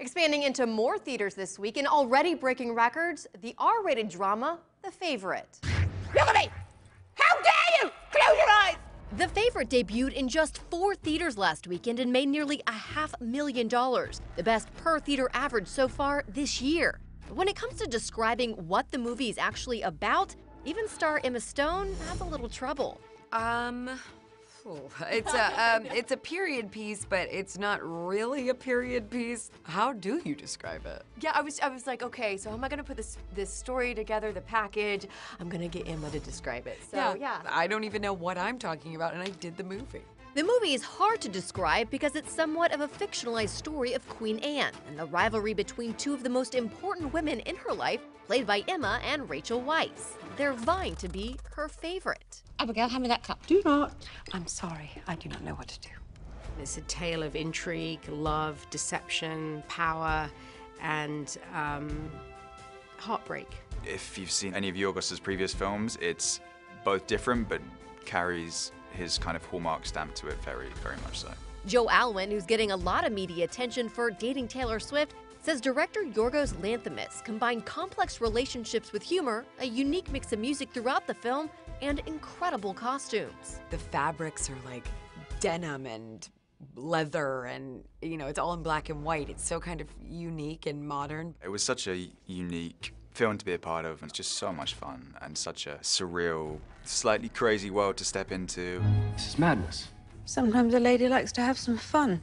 Expanding into more theaters this week and already breaking records, the R rated drama, The Favorite. Look at me! How dare you! Close your eyes! The Favorite debuted in just four theaters last weekend and made nearly a half million dollars, the best per theater average so far this year. But when it comes to describing what the movie is actually about, even star Emma Stone has a little trouble. Um, phew, it's a um, it's a period piece, but it's not really a period piece. How do you describe it? Yeah, I was I was like, okay, so how am I gonna put this this story together, the package? I'm gonna get Emma to describe it. So yeah. I don't even know what I'm talking about, and I did the movie. The movie is hard to describe because it's somewhat of a fictionalized story of Queen Anne and the rivalry between two of the most important women in her life, played by Emma and Rachel Weisz. They're vying to be her favorite. Abigail, hand me that cup. Do not. I'm sorry, I do not know what to do. It's a tale of intrigue, love, deception, power, and um, heartbreak. If you've seen any of Yorgos's previous films, it's both different but carries his kind of hallmark stamp to it very, very much so. Joe Alwyn, who's getting a lot of media attention for dating Taylor Swift, says director Yorgos Lanthimos combined complex relationships with humor, a unique mix of music throughout the film, and incredible costumes. The fabrics are like denim and leather, and you know, it's all in black and white. It's so kind of unique and modern. It was such a unique film to be a part of, and it's just so much fun and such a surreal, slightly crazy world to step into. This is madness. Sometimes a lady likes to have some fun.